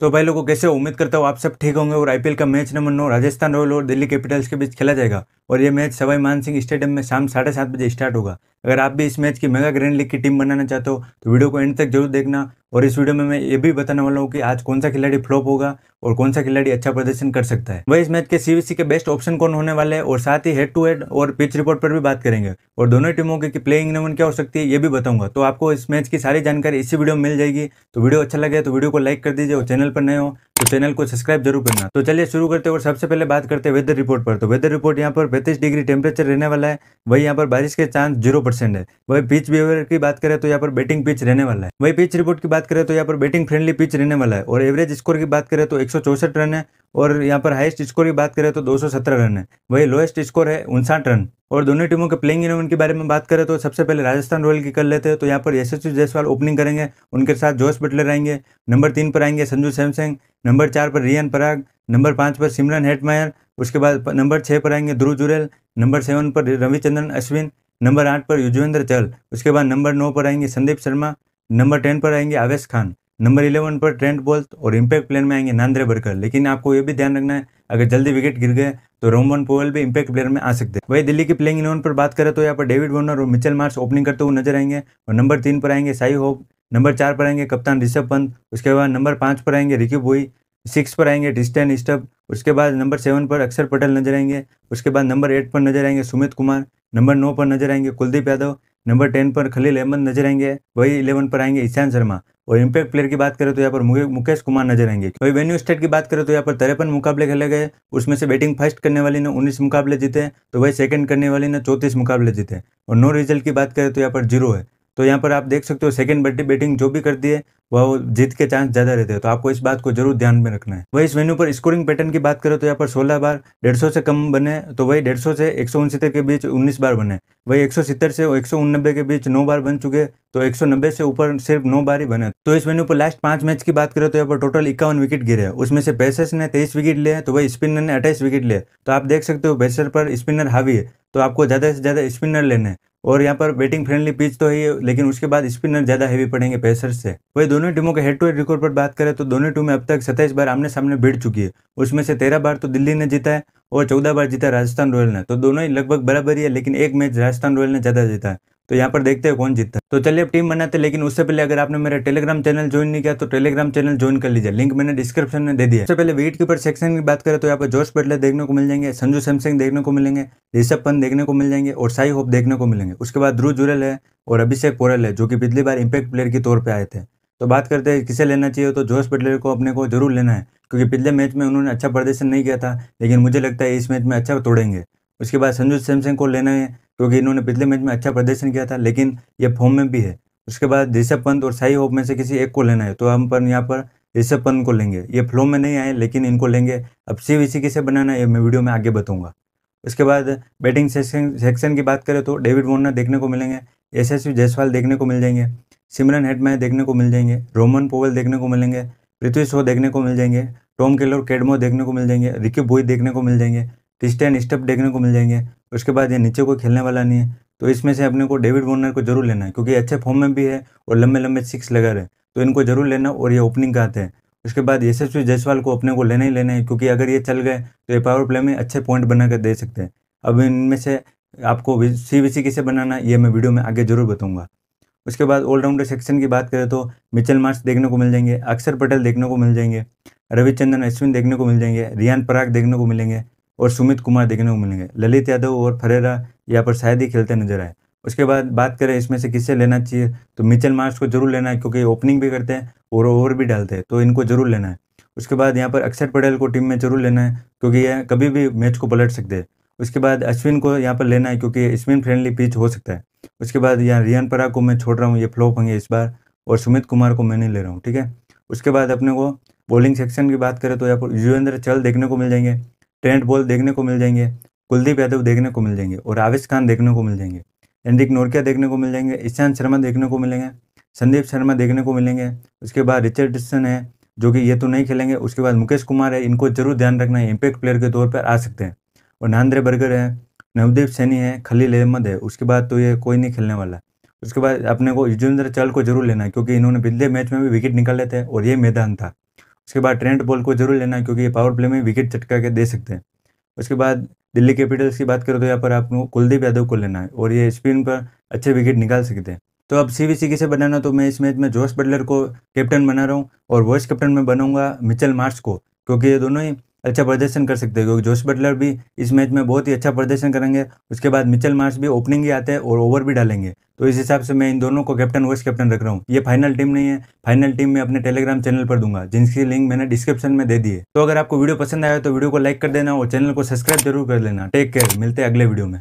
तो भाई लोगों, कैसे उम्मीद करता हूँ आप सब ठीक होंगे और आईपीएल का मैच नंबर नौ राजस्थान रॉयल और दिल्ली कैपिटल्स के बीच खेला जाएगा। और ये मैच सवाई मान सिंह स्टेडियम में शाम साढ़े सात बजे स्टार्ट होगा। अगर आप भी इस मैच की मेगा ग्रैंड लीग की टीम बनाना चाहते हो तो वीडियो को एंड तक ज़रूर देखना और इस वीडियो में मैं ये भी बताने वाला हूँ कि आज कौन सा खिलाड़ी फ्लॉप होगा और कौन सा खिलाड़ी अच्छा प्रदर्शन कर सकता है। वह इस मैच के सीवीसी के बेस्ट ऑप्शन कौन होने वाले हैं और साथ ही हेड टू हेड और पिच रिपोर्ट पर भी बात करेंगे। और दोनों टीमों की प्लेइंग इलेवन क्या हो सकती है, ये भी बताऊँगा। तो आपको इस मैच की सारी जानकारी इसी वीडियो में मिल जाएगी। तो वीडियो अच्छा लगे तो वीडियो को लाइक कर दीजिए और चैनल पर नए हो तो चैनल को सब्सक्राइब ज़रूर करना। तो चलिए शुरू करते और सबसे पहले बात करते हैं वेदर रिपोर्ट पर। तो वेदर रिपोर्ट यहाँ पर पैंतीस डिग्री टेम्परेचर रहने वाला है, वही यहाँ पर बारिश के चांस ज़ीरो परसेंट है। वही पिच बिहेवियर की बात करें तो यहाँ पर बैटिंग पिच रहने वाला है। वही पिच रिपोर्ट की बात करें तो यहाँ पर बैटिंग फ्रेंडली पिच रहने वाला है। और एवरेज स्कोर की बात करें तो एक रन है और यहाँ पर हाईएस्ट स्कोर की बात करें तो 217 रन है। वही लोएस्ट स्कोर है उनसाठ रन। और दोनों टीमों के प्लेइंग इलेवन के बारे में बात करें तो सबसे पहले राजस्थान रॉयल की कर लेते हैं तो यहाँ पर यशस्वी जायसवाल ओपनिंग करेंगे, उनके साथ जोश बटलर आएँगे नंबर तीन पर आएँगे संजू सैमसंग नंबर चार पर रियान पराग, नंबर पाँच पर सिमरन हेटमायर, उसके बाद नंबर छः पर आएँगे ध्रुव जुरेल, नंबर सेवन पर रविचंद्रन अश्विन, नंबर आठ पर युजवेंद्र चहल उसके बाद नंबर नौ पर आएँगे संदीप शर्मा, नंबर टेन पर आएँगे आवेश खान, नंबर इलेवन पर ट्रेंट बोल्ट और इम्पैक्ट प्लेयर में आएँगे नांद्रे बरकर। लेकिन आपको ये भी ध्यान रखना है, अगर जल्दी विकेट गिर गए तो रोमन पोवल भी इम्पैक्ट प्लेयर में आ सकते हैं। वही दिल्ली की प्लेइंग इलेवन पर बात करें तो यहाँ पर डेविड वॉर्नर और मिचल मार्च ओपनिंग करते हुए नज़र आएँगे और नंबर तीन पर आएँगे साई होप नंबर चार पर आएँगे, कप्तान ऋषभ पंत, उसके बाद नंबर पाँच पर आएँगे रिकी बोई, सिक्स पर आएँगे डिस्टेन स्टब उसके बाद नंबर सेवन पर अक्षर पटेल नज़र आएँगे, उसके बाद नंबर एट पर नज़र आएँगे सुमित कुमार, नंबर नौ पर नज़र आएँगे कुलदीप यादव, नंबर टेन पर खलील अहमद नज़र आएँगे, वही इलेवन पर आएँगे ईशान शर्मा। और इम्पैक्ट प्लेयर की बात करें तो यहाँ पर मुकेश कुमार नज़र आएँगे। वही वेन्यू स्टेट की बात करें तो यहाँ पर तिरपन मुकाबले खेले गए, उसमें से बैटिंग फ़र्स्ट करने वाली ने उन्नीस मुकाबले जीते तो वही सेकंड करने वाली ने चौंतीस मुकाबले जीते। और नो रिज़ल्ट की बात करें तो यहाँ पर ज़ीरो है। तो यहाँ पर आप देख सकते हो सेकंड बैटिंग बैटिंग जो भी करती है, वह जीत के चांस ज़्यादा रहते हैं। तो आपको इस बात को ज़रूर ध्यान में रखना है। वही इस वेन्यू पर स्कोरिंग पैटर्न की बात करें तो यहाँ पर 16 बार डेढ़ से कम बने तो वही डेढ़ से एक के बीच 19 बार बने। वही एक सौ सितर से एक के बीच नौ बार बन चुके तो एक सौ नब्बे से ऊपर सिर्फ़ नौ बार ही बने। तो इस वेन्यू पर लास्ट पाँच मैच की बात करें तो यहाँ पर टोटल इक्यावन विकेट गिरे उसमें से पेसर्स ने तेईस विकेट लिए तो वही स्पिनर ने अट्ठाईस विकेट लिए। तो आप देख सकते हो पेसर पर स्पिनर हावी है तो आपको ज़्यादा से ज़्यादा स्पिनर लेने और यहाँ पर बैटिंग फ्रेंडली पिच तो है लेकिन उसके बाद स्पिनर ज़्यादा हैवी पड़ेंगे पेसर से। वही दोनों टीमों के हेड टू हेड रिकॉर्ड पर बात करें तो दोनों टीमें अब तक सत्ताईस बार आमने सामने भिड़ चुकी है। उसमें से तेरह बार तो दिल्ली ने जीता है और चौदह बार जीता राजस्थान रॉयल ने। तो दोनों ही लगभग बराबर ही है, लेकिन एक मैच राजस्थान रॉयल ने ज़्यादा जीता है। तो यहाँ पर देखते हैं कौन जीतता है। तो चलिए अब टीम बनाते लेकिन उससे पहले अगर आपने मेरा टेलीग्राम चैनल ज्वाइन नहीं किया तो टेलीग्राम चैनल ज्वाइन कर लीजिए। लिंक मैंने डिस्क्रिप्शन में दे दिया सबसे पहले विकेट कीपर सेक्शन की बात करें तो यहाँ पर जोश बटलर देखने को मिल जाएँगे, संजू सैमसंग देखने को मिलेंगे, ऋषभ पंत देखने को मिल जाएँगे, और साई होप देखने को मिलेंगे। उसके बाद ध्रुव जुरल है और अभिषेक पोरल है, जो कि पिछली बार इम्पैक्ट प्लेयर के तौर पर आए थे। तो बात करते हैं किसे लेना चाहिए तो जोश बटलर को अपने को ज़रूर लेना है, क्योंकि पिछले मैच में उन्होंने अच्छा प्रदर्शन नहीं किया था, लेकिन मुझे लगता है इस मैच में अच्छा तोड़ेंगे। उसके बाद संजू सैमसंग को लेना है, क्योंकि इन्होंने पिछले मैच में अच्छा प्रदर्शन किया था, लेकिन ये फॉर्म में भी है। उसके बाद ऋषभ पंत और साई होप में से किसी एक को लेना है तो हम पर, यहाँ पर ऋषभ पंत को लेंगे। ये फ्लो में नहीं आए, लेकिन इनको लेंगे। अब सी वी सी किसे बनाना है मैं वीडियो में आगे बताऊँगा। उसके बाद बैटिंग सेक्शन सेक्शन की बात करें तो डेविड वॉर्नर देखने को मिलेंगे, यशस्वी जायसवाल देखने को मिल जाएँगे, सिमरन हेटमैन देखने को मिल जाएँगे, रोमन पोवल देखने को मिलेंगे पृथ्वी शो देखने को मिल जाएँगे, टॉम केलर, कैडमो देखने को मिल जाएँगे, रिकी बोई देखने को मिल जाएँगे टिस्टन स्टप देखने को मिल जाएँगे। उसके बाद ये नीचे कोई खेलने वाला नहीं है। तो इसमें से अपने को डेविड वॉर्नर को ज़रूर लेना है, क्योंकि अच्छे फॉर्म में भी है और लंबे लंबे सिक्स लगा रहे तो इनको ज़रूर लेना और ये ओपनिंग का आते हैं। उसके बाद यशस्वी जायसवाल को अपने को लेना ही लेना है, क्योंकि अगर ये चल गए तो ये पावर प्ले में अच्छे पॉइंट बना कर दे सकते हैं। अब इनमें से आपको सी वी सी किसे बनाना ये मैं वीडियो में आगे ज़रूर बताऊँगा। उसके बाद ऑलराउंडर सेक्शन की बात करें तो मिचल मार्च देखने को मिल जाएँगे अक्षर पटेल देखने को मिल जाएँगे रविचंद्रन अश्विन देखने को मिल जाएँगे रियान पराग देखने को मिलेंगे। और सुमित कुमार देखने को मिलेंगे। ललित यादव और फरेरा यहाँ पर शायद ही खेलते नज़र आए। उसके बाद बात करें इसमें से किससे लेना चाहिए तो मिचल मार्च को ज़रूर लेना है क्योंकि ओपनिंग भी करते हैं और ओवर भी डालते हैं तो इनको ज़रूर लेना है। उसके बाद यहाँ पर अक्षर पटेल को टीम में ज़रूर लेना है क्योंकि यह कभी भी मैच को पलट सकते हैं। उसके बाद अश्विन को यहाँ पर लेना है क्योंकि स्पिन फ्रेंडली पिच हो सकता है। उसके बाद यहाँ रियान परा को मैं छोड़ रहा हूँ, ये फ्लॉप होंगे इस बार और सुमित कुमार को मैं नहीं ले रहा हूँ, ठीक है? उसके बाद अपने को बॉलिंग सेक्शन की बात करें तो यहाँ पर युवेंद्र चल देखने को मिल जाएँगे। ट्रेंट बॉल देखने को मिल जाएँगे, कुलदीप यादव देखने को मिल जाएँगे और आवेश खान देखने को मिल जाएँगे एंड्रिक नोरकिया देखने को मिल जाएँगे ईशांत शर्मा देखने को मिलेंगे, संदीप शर्मा देखने को मिलेंगे, उसके बाद रिचर्डसन है, जो कि ये तो नहीं खेलेंगे, उसके बाद मुकेश कुमार है, इनको ज़रूर ध्यान रखना है इम्पैक्ट प्लेयर के तौर पर आ सकते हैं। और नांद्रे बर्गर है, नवदीप सैनी है, खलील अहमद है, उसके बाद तो ये कोई नहीं खेलने वाला। उसके बाद अपने को युजेंद्र चल को ज़रूर लेना है क्योंकि इन्होंने पिछले मैच में भी विकेट निकाले थे और ये मैदान था। उसके बाद ट्रेंट बॉल को ज़रूर लेना क्योंकि ये पावर प्ले में विकेट चटका के दे सकते हैं। उसके बाद दिल्ली कैपिटल्स की बात करो तो यहाँ पर आपको कुलदीप यादव को लेना है और ये स्पिन पर अच्छे विकेट निकाल सकते हैं। तो अब सी वी से बनाना? तो मैं इस मैच में जोश बटलर को कैप्टन बना रहा हूँ और वॉइस कैप्टन में बनाऊँगा मिचल मार्च को, क्योंकि ये दोनों ही अच्छा प्रदर्शन कर सकते हैं, क्योंकि जोश बटलर भी इस मैच में बहुत ही अच्छा प्रदर्शन करेंगे। उसके बाद मिचल मार्च भी ओपनिंग ही आते हैं और ओवर भी डालेंगे। तो इस हिसाब से मैं इन दोनों को कैप्टन वाइस कैप्टन रख रहा हूँ। ये फाइनल टीम नहीं है। फाइनल टीम मैं अपने टेलीग्राम चैनल पर दूँगा, जिनकी लिंक मैंने डिस्क्रिप्शन में दे दी तो अगर आपको वीडियो पसंद आया तो वीडियो को लाइक कर देना और चैनल को सब्सक्राइब ज़रूर कर लेना। टेक केयर, मिलते हैं अगले वीडियो में।